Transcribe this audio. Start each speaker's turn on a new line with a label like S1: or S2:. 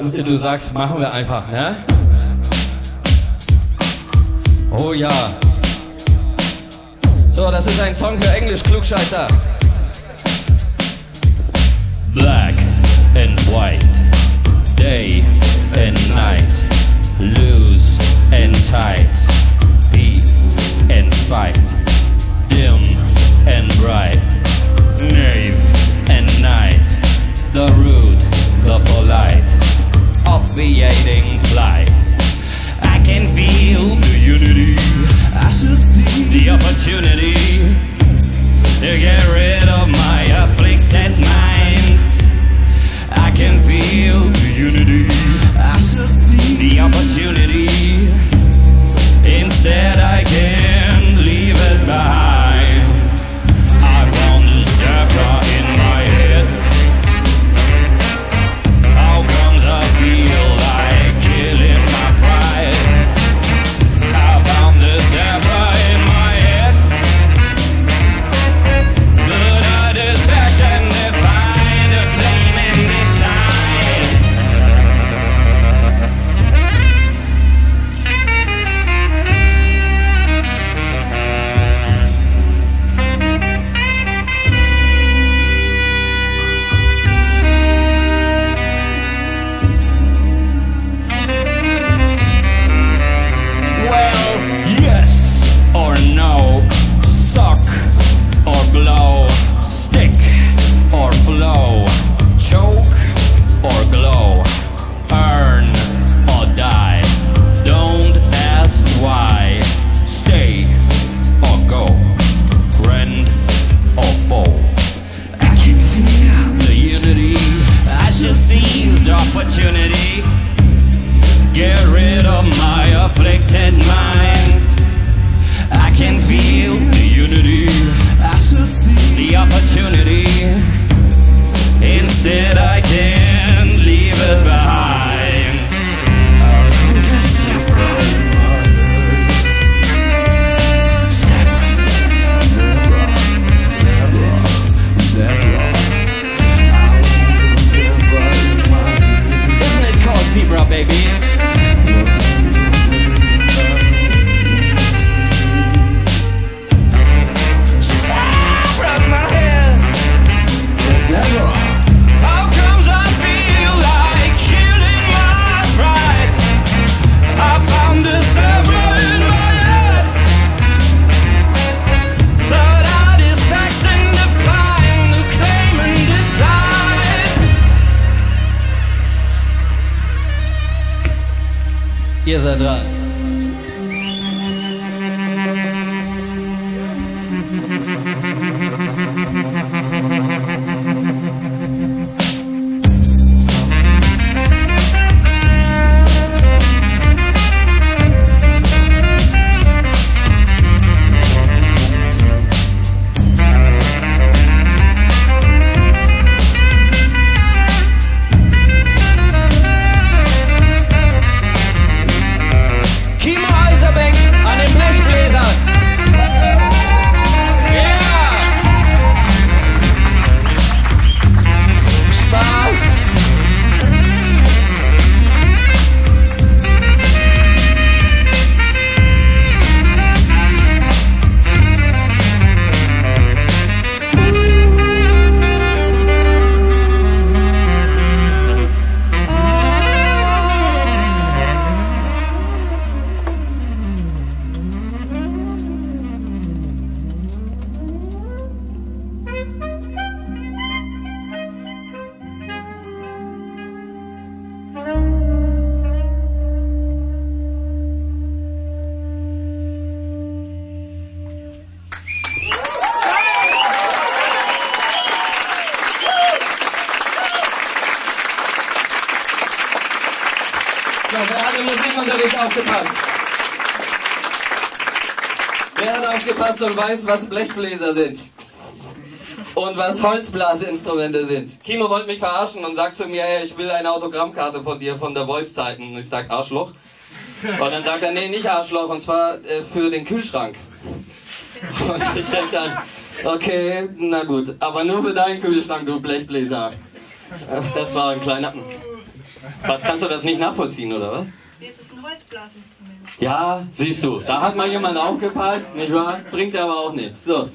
S1: Du sagst, machen wir einfach, ne? Oh ja. So, das ist ein Song für Englisch-Klugscheißer.
S2: Black and white, day and night, loose and tight, 是这个
S1: So, wer hat im Musikunterricht aufgepasst? Wer hat aufgepasst und weiß, was Blechbläser sind? Und was Holzblaseinstrumente sind? Kimo wollte mich verarschen und sagt zu mir, hey, ich will eine Autogrammkarte von dir von der Voice-Zeiten. Und ich sag Arschloch. Und dann sagt er, nee, nicht Arschloch, und zwar äh, für den Kühlschrank. Und ich denke dann, okay, na gut, aber nur für deinen Kühlschrank, du Blechbläser. Das war ein kleiner...
S2: Was, kannst du das nicht nachvollziehen, oder was?
S3: Wie ist es ein Holzblasinstrument?
S2: Ja, siehst du, da hat mal jemand aufgepasst, nicht wahr? Bringt aber auch nichts. So.